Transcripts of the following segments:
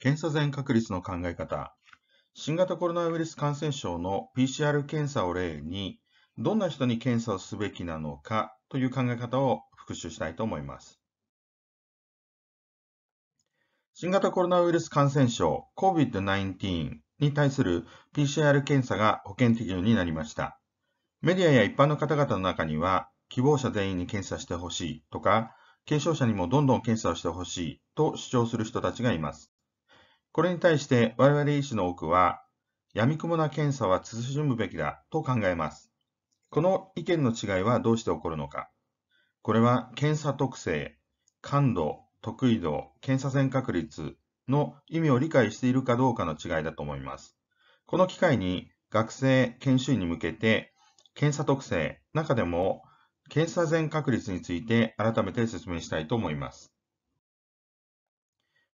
検査全確率の考え方。新型コロナウイルス感染症の PCR 検査を例に、どんな人に検査をすべきなのかという考え方を復習したいと思います。新型コロナウイルス感染症 COVID-19 に対する PCR 検査が保険適用になりました。メディアや一般の方々の中には、希望者全員に検査してほしいとか、軽症者にもどんどん検査をしてほしいと主張する人たちがいます。これに対して我々医師の多くは、闇雲な検査は慎むべきだと考えます。この意見の違いはどうして起こるのか。これは検査特性、感度、得意度、検査全確率の意味を理解しているかどうかの違いだと思います。この機会に学生、研修医に向けて、検査特性、中でも検査全確率について改めて説明したいと思います。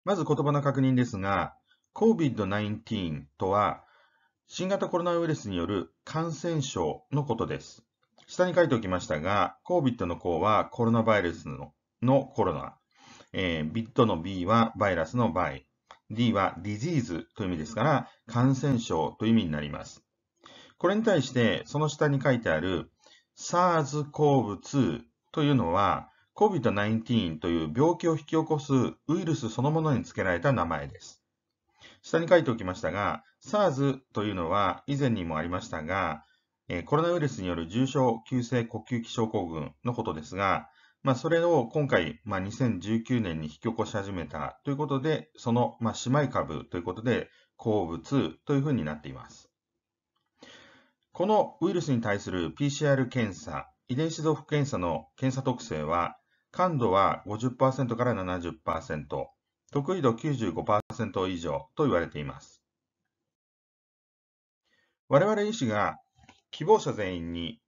まず言葉の確認ですが、COVID-19 とは、新型コロナウイルスによる感染症のことです。下に書いておきましたが、COVID の項はコロナバイルスののコロナ、えー、ビットの B はバイラスの場合、D は disease という意味ですから、感染症という意味になります。これに対して、その下に書いてある SARS-CoV-2 というのは、COVID-19 という病気を引き起こすウイルスそのものに付けられた名前です。下に書いておきましたが、SARS というのは以前にもありましたが、コロナウイルスによる重症急性呼吸器症候群のことですが、まあ、それを今回、まあ、2019年に引き起こし始めたということで、その、まあ、姉妹株ということで、鉱物というふうになっています。このウイルスに対する PCR 検査、遺伝子増幅検査の検査特性は、感度は50%から70%、得意度95%以上と言われています。我々医師が希望者全員に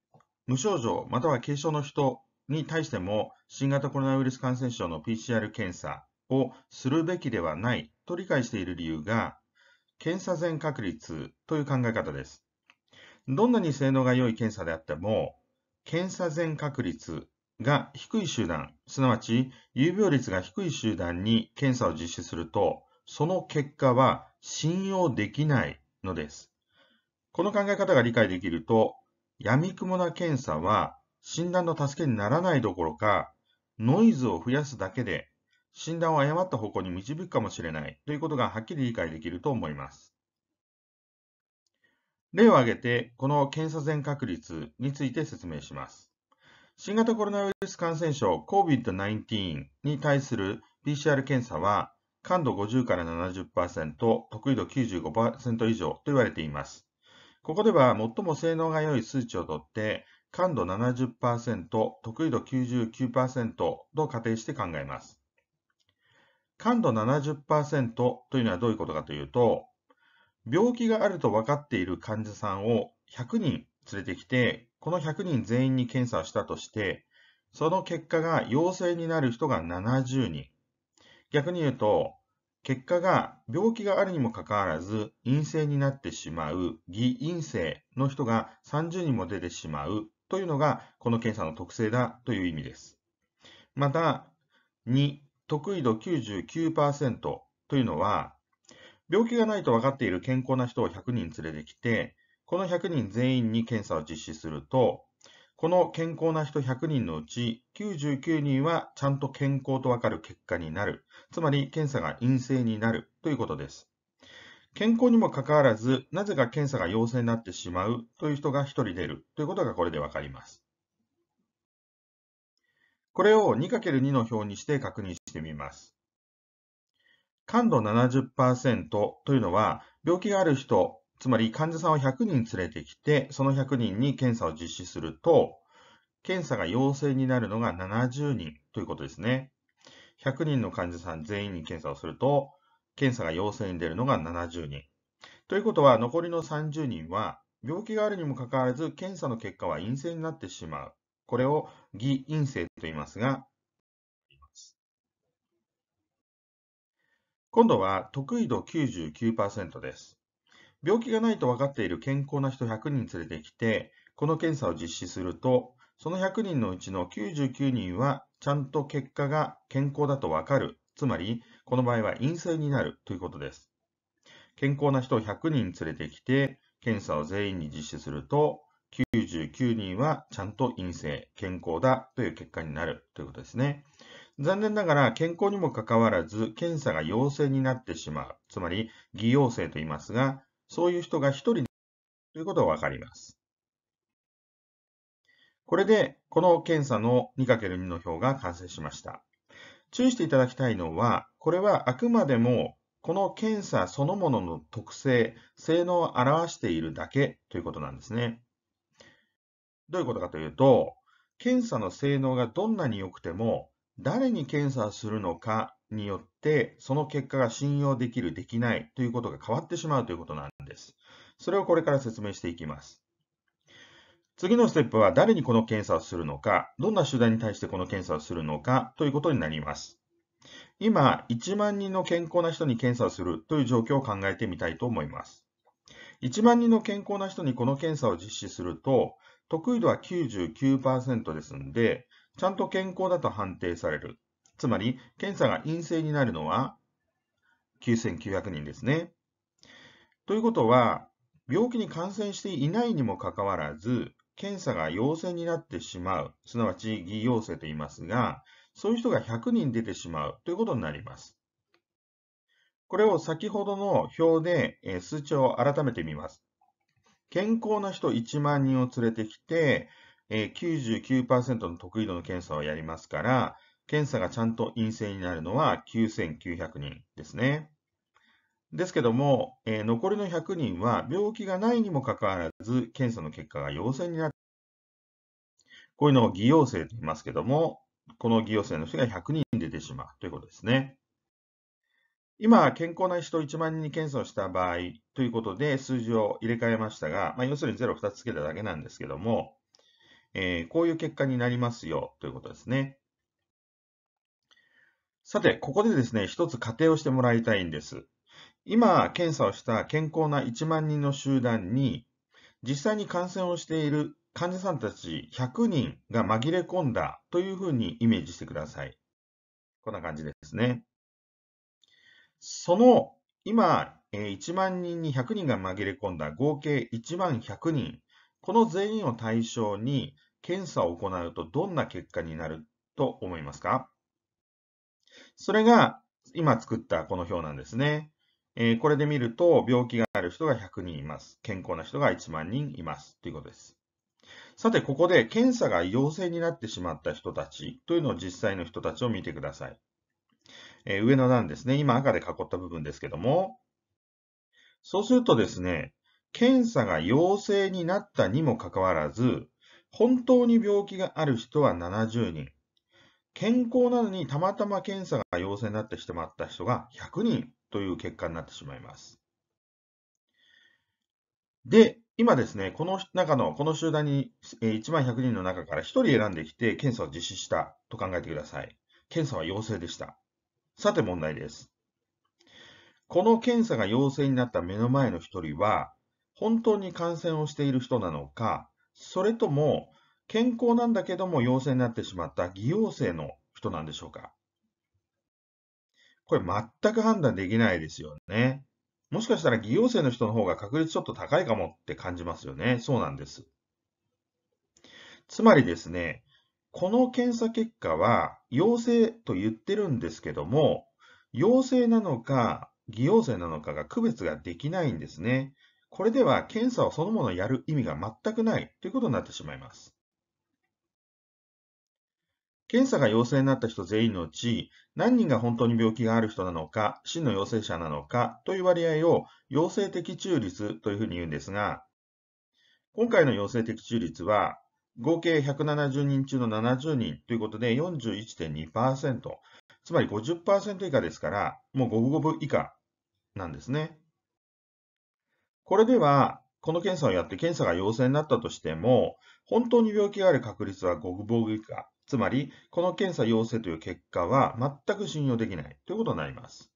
無症状または軽症の人に対しても新型コロナウイルス感染症の PCR 検査をするべきではないと理解している理由が検査全確率という考え方です。どんなに性能が良い検査であっても検査全確率が低い集団、すなわち有病率が低い集団に検査を実施すると、その結果は信用できないのです。この考え方が理解できると、闇雲な検査は診断の助けにならないどころか、ノイズを増やすだけで診断を誤った方向に導くかもしれないということがはっきり理解できると思います。例を挙げて、この検査全確率について説明します。新型コロナウイルス感染症 COVID-19 に対する PCR 検査は、感度50から70%、得意度95%以上と言われています。ここでは最も性能が良い数値をとって、感度70%、得意度99%と仮定して考えます。感度70%というのはどういうことかというと、病気があると分かっている患者さんを100人連れてきて、この100人全員に検査をしたとして、その結果が陽性になる人が70人。逆に言うと、結果が病気があるにもかかわらず陰性になってしまう偽陰性の人が30人も出てしまうというのがこの検査の特性だという意味です。また、2、得意度99%というのは、病気がないと分かっている健康な人を100人連れてきて、この100人全員に検査を実施すると、この健康な人100人のうち99人はちゃんと健康とわかる結果になる。つまり検査が陰性になるということです。健康にもかかわらず、なぜか検査が陽性になってしまうという人が1人出るということがこれでわかります。これを 2×2 の表にして確認してみます。感度70%というのは、病気がある人つまり患者さんを100人連れてきて、その100人に検査を実施すると、検査が陽性になるのが70人ということですね。100人の患者さん全員に検査をすると、検査が陽性に出るのが70人。ということは、残りの30人は、病気があるにもかかわらず、検査の結果は陰性になってしまう。これを偽陰性と言いますが、今度は得意度99%です。病気がないと分かっている健康な人100人連れてきて、この検査を実施すると、その100人のうちの99人はちゃんと結果が健康だと分かる。つまり、この場合は陰性になるということです。健康な人を100人連れてきて、検査を全員に実施すると、99人はちゃんと陰性、健康だという結果になるということですね。残念ながら健康にもかかわらず検査が陽性になってしまう、つまり偽陽性と言いますが、そういう人が1人ということがわかります。これでこの検査の 2×2 の表が完成しました。注意していただきたいのは、これはあくまでもこの検査そのものの特性、性能を表しているだけということなんですね。どういうことかというと、検査の性能がどんなに良くても、誰に検査するのかによって、その結果が信用できる、できないということが変わってしまうということなんです。それをこれから説明していきます。次のステップは誰にこの検査をするのか、どんな集団に対してこの検査をするのかということになります。今、1万人の健康な人に検査をするという状況を考えてみたいと思います。1万人の健康な人にこの検査を実施すると、得意度は99%ですので、ちゃんと健康だと判定される。つまり、検査が陰性になるのは9900人ですね。ということは、病気に感染していないにもかかわらず、検査が陽性になってしまう、すなわち偽陽性と言いますが、そういう人が100人出てしまうということになります。これを先ほどの表で数値を改めてみます。健康な人1万人を連れてきて、99%の得意度の検査をやりますから、検査がちゃんと陰性になるのは9900人ですね。ですけども、えー、残りの100人は病気がないにもかかわらず、検査の結果が陽性になる。こういうのを偽陽性と言いますけども、この偽陽性の人が100人出てしまうということですね。今、健康な人1万人に検査をした場合ということで数字を入れ替えましたが、まあ、要するに0を2つつけただけなんですけども、えー、こういう結果になりますよということですね。さて、ここでですね、一つ仮定をしてもらいたいんです。今、検査をした健康な1万人の集団に、実際に感染をしている患者さんたち100人が紛れ込んだというふうにイメージしてください。こんな感じですね。その今、1万人に100人が紛れ込んだ合計1万100人、この全員を対象に検査を行うとどんな結果になると思いますか？それが今作ったこの表なんですね。えー、これで見ると病気がある人が100人います。健康な人が1万人いますということです。さて、ここで検査が陽性になってしまった人たちというのを実際の人たちを見てください。えー、上の段ですね。今赤で囲った部分ですけども、そうするとですね、検査が陽性になったにもかかわらず、本当に病気がある人は70人。健康なのにたまたま検査が陽性になってしまった人が100人という結果になってしまいます。で、今ですね、この中の、この集団に1万100人の中から1人選んできて検査を実施したと考えてください。検査は陽性でした。さて問題です。この検査が陽性になった目の前の一人は、本当に感染をしている人なのか、それとも健康なんだけども陽性になってしまった偽陽性の人なんでしょうか？これ全く判断できないですよね。もしかしたら偽陽性の人の方が確率ちょっと高いかもって感じますよね。そうなんです。つまりですね、この検査結果は陽性と言ってるんですけども、陽性なのか偽陽性なのかが区別ができないんですね。これでは検査をそのものをやる意味が全くないということになってしまいます。検査が陽性になった人全員のうち、何人が本当に病気がある人なのか、真の陽性者なのかという割合を陽性的中率というふうに言うんですが、今回の陽性的中率は合計170人中の70人ということで41.2%。つまり50%以下ですから、もう五分五分以下なんですね。これでは、この検査をやって検査が陽性になったとしても、本当に病気がある確率は五分五分以下。つまり、この検査陽性という結果は全く信用できないということになります。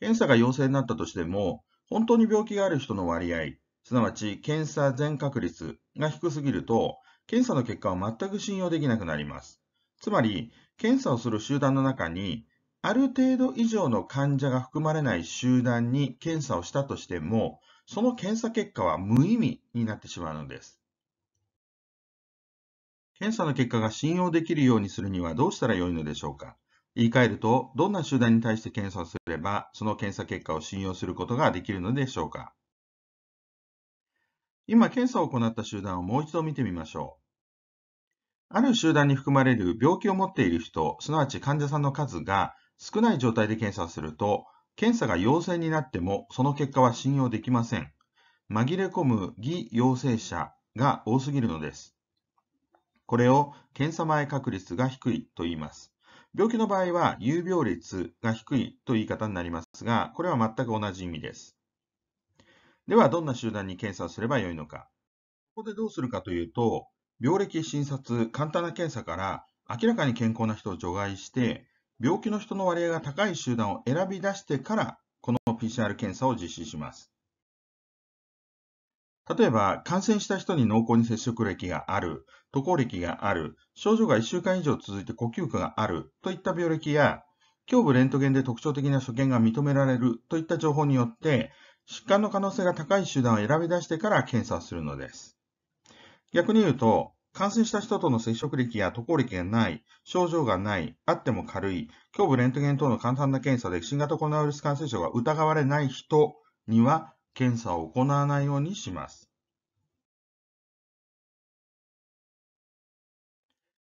検査が陽性になったとしても、本当に病気がある人の割合、すなわち検査全確率が低すぎると、検査の結果を全く信用できなくなります。つまり、検査をする集団の中にある程度以上の患者が含まれない集団に検査をしたとしても、その検査結果は無意味になってしまうのです。検査の結果が信用できるようにするにはどうしたらよいのでしょうか？言い換えると、どんな集団に対して検査すれば、その検査結果を信用することができるのでしょうか？今、検査を行った集団をもう一度見てみましょう。ある集団に含まれる病気を持っている人、すなわち患者さんの数が少ない状態で検査すると、検査が陽性になっても、その結果は信用できません。紛れ込む偽陽性者が多すぎるのです。これを検査前確率が低いと言います。病気の場合は有病率が低いという言い方になりますが、これは全く同じ意味です。では、どんな集団に検査をすればよいのか。ここでどうするかというと、病歴診察、簡単な検査から明らかに健康な人を除外して、病気の人の割合が高い集団を選び出してから、この PCR 検査を実施します。例えば、感染した人に濃厚に接触歴がある、渡航歴がある、症状が1週間以上続いて呼吸苦があるといった病歴や、胸部レントゲンで特徴的な所見が認められるといった情報によって、疾患の可能性が高い集団を選び出してから検査をするのです。逆に言うと、感染した人との接触歴や渡航歴がない、症状がない、あっても軽い、胸部レントゲン等の簡単な検査で新型コロナウイルス感染症が疑われない人には、検査を行わないようにします。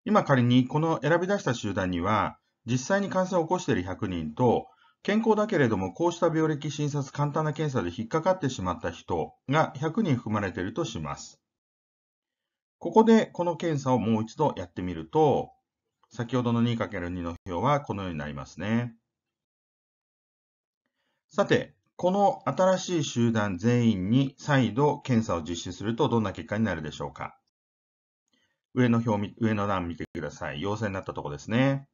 今仮にこの選び出した集団には、実際に感染を起こしている100人と、健康だけれどもこうした病歴診察簡単な検査で引っかかってしまった人が100人含まれているとします。ここでこの検査をもう一度やってみると、先ほどの 2×2 の表はこのようになりますね。さて、この新しい集団全員に再度検査を実施するとどんな結果になるでしょうか上の表、上の欄見てください。陽性になったとこですね。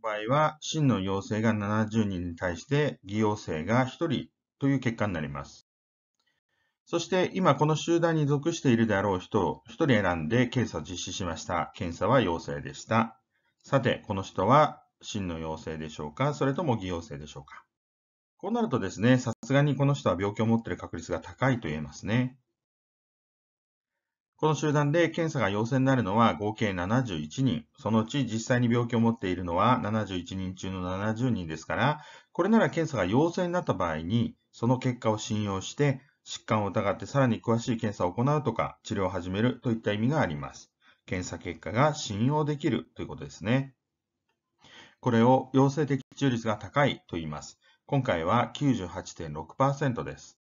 場合は、真の陽性が70人に対して偽陽性が1人という結果になります。そして今この集団に属しているであろう人を1人選んで検査を実施しました。検査は陽性でした。さて、この人は真の陽性でしょうか？それとも偽陽性でしょうか？こうなるとですね、さすがにこの人は病気を持っている確率が高いと言えますね。この集団で検査が陽性になるのは合計71人。そのうち実際に病気を持っているのは71人中の70人ですから、これなら検査が陽性になった場合に、その結果を信用して、疾患を疑ってさらに詳しい検査を行うとか、治療を始めるといった意味があります。検査結果が信用できるということですね。これを陽性的中率が高いと言います。今回は98.6%です。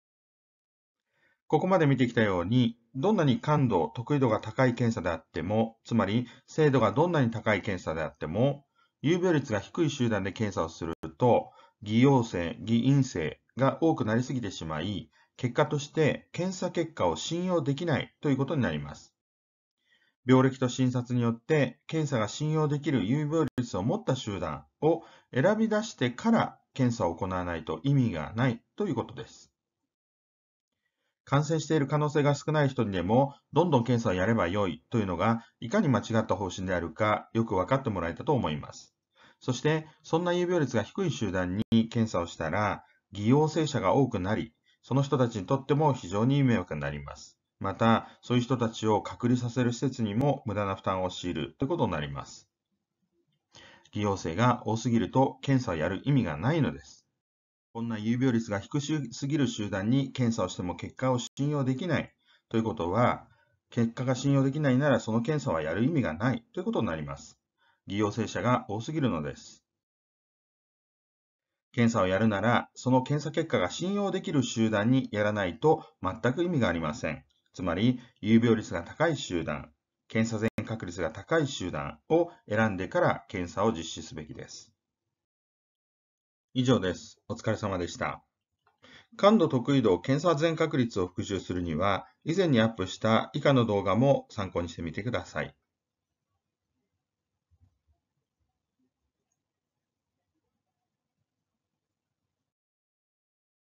ここまで見てきたように、どんなに感度、得意度が高い検査であっても、つまり精度がどんなに高い検査であっても、有病率が低い集団で検査をすると、偽陽性、偽陰性が多くなりすぎてしまい、結果として検査結果を信用できないということになります。病歴と診察によって検査が信用できる有病率を持った集団を選び出してから検査を行わないと意味がないということです。感染している可能性が少ない人にでも、どんどん検査をやればよいというのが、いかに間違った方針であるか、よく分かってもらえたと思います。そして、そんな有病率が低い集団に検査をしたら、偽陽性者が多くなり、その人たちにとっても非常に迷惑になります。また、そういう人たちを隔離させる施設にも無駄な負担を強いるということになります。偽陽性が多すぎると検査をやる意味がないのです。こんな有病率が低すぎる集団に検査をしても結果を信用できないということは、結果が信用できないならその検査はやる意味がないということになります。偽陽性者が多すぎるのです。検査をやるなら、その検査結果が信用できる集団にやらないと全く意味がありません。つまり、有病率が高い集団、検査前確率が高い集団を選んでから検査を実施すべきです。以上です。お疲れ様でした。感度得意度検査全確率を復習するには、以前にアップした以下の動画も参考にしてみてください。